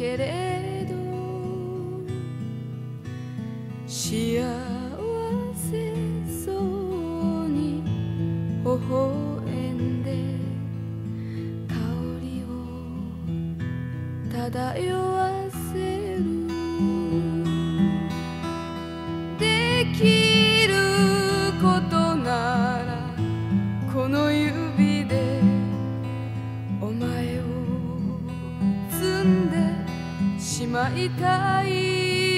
けれど幸せそうに微笑んで香りを漂うしまいたい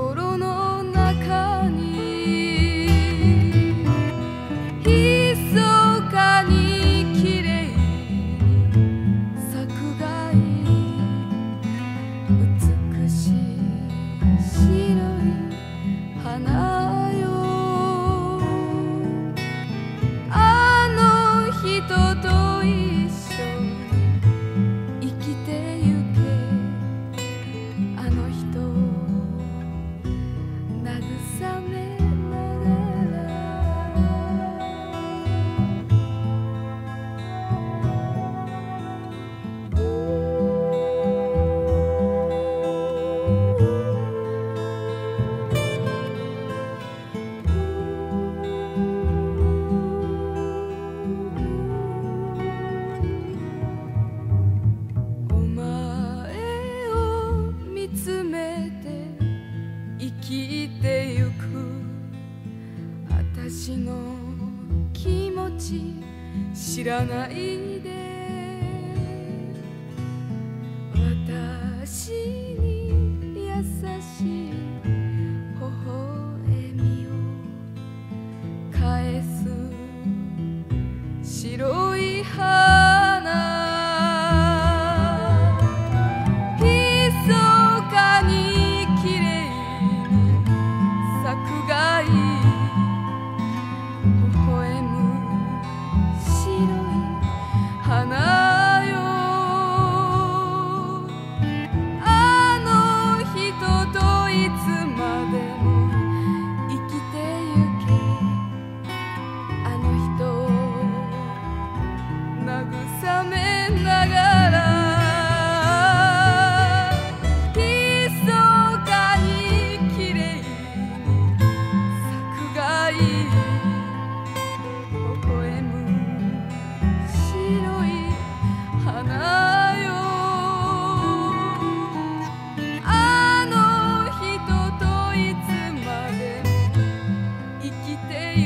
心のし知らないで。私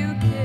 you can.